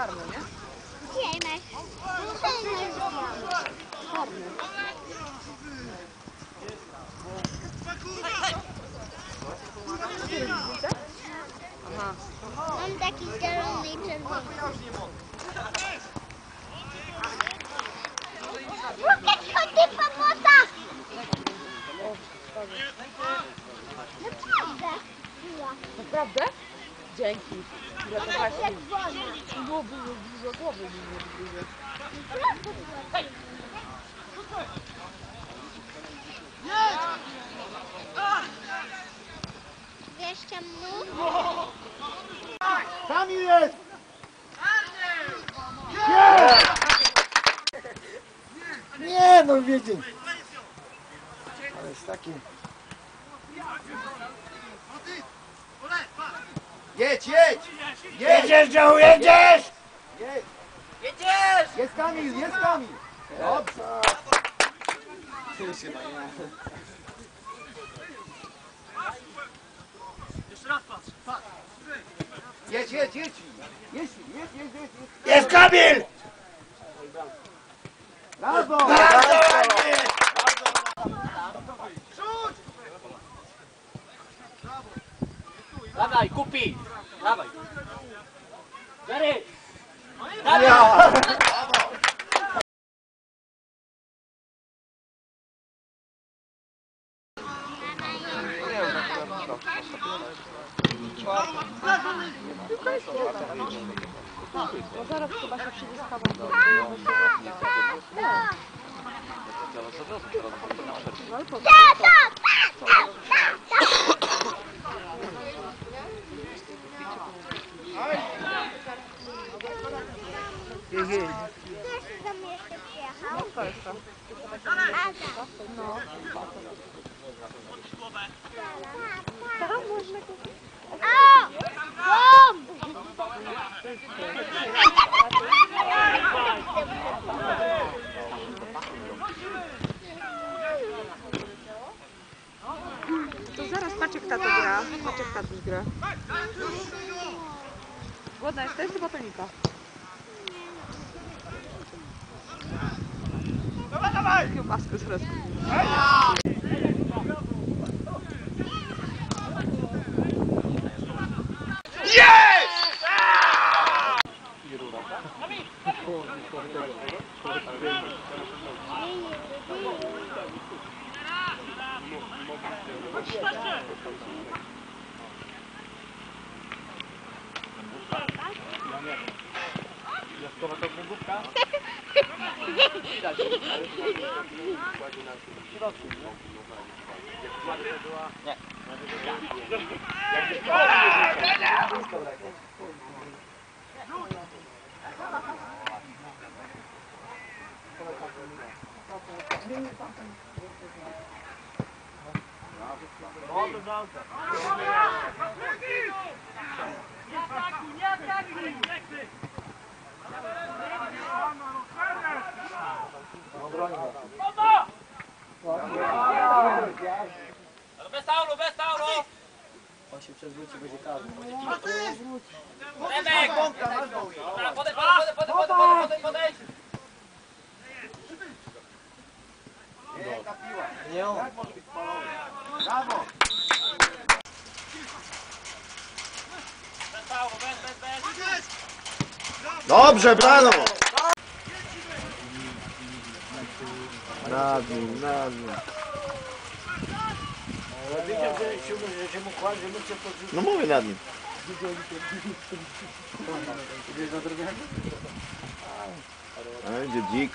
Czarny, nie? Dzisiaj masz, dzisiaj masz. Czarny. Aha. Mam taki zielony i czerwony. Łukasz, chodź pomoca! Naprawdę. Była. Naprawdę? Dzięki. Uratowałaś Było, dużo głowy mi nie było. Naprawdę była. Jeszcze mu? Tam jest! Nie! Nie, no wiecie. Ale jest taki... Jedź, jedź! Jedziesz, Joe, jedziesz! Jedź! Jedziesz! Jest Kamil, jest Kamil! Dobrze! Jedź, jedź, jedź! Jedź, jedź, jedź, jedź! Jest Kamil! Brawo! Bardzo ładnie! Dawaj, kupi! Dawaj! Gary! Ja! Bo zaraz chyba się przyjdzie z kawą. No i po To zaraz patrz jak tato gra. Patrz jak tatuś gra. Głodna jesteś? Chyba tonika. Kiełbaskę zaraz kupimy. Bez On się przezwróci, będzie karny. Remek! Podejdź, podejdź, podejdź, podejdź, podejdź, podejdź! Nie on. Brawo! Bez taulu, bez, bez, bez! Dobrze, brawo! Nim, nad nim. Não mówi nad nim. Będzie dzik.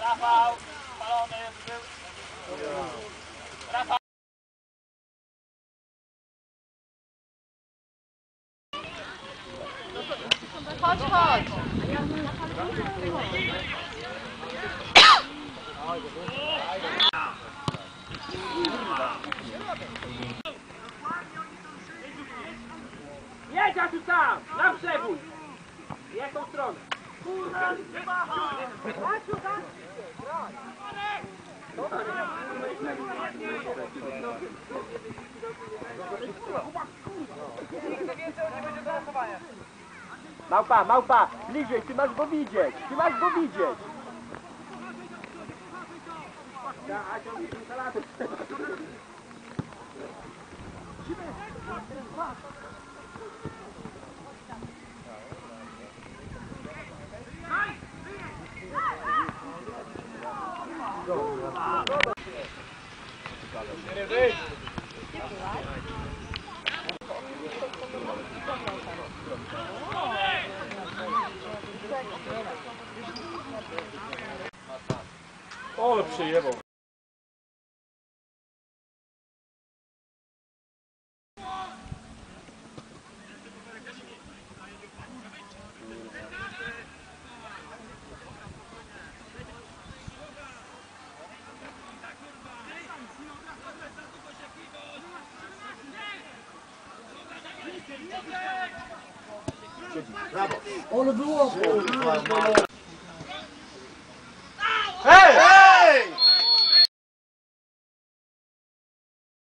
Rafał, mesmo, był tu sam, na przewój. Jaką stronę? Małpa, małpa, bliżej, ty masz go widzieć, ty masz go widzieć. Ole przyjebał. Ale było!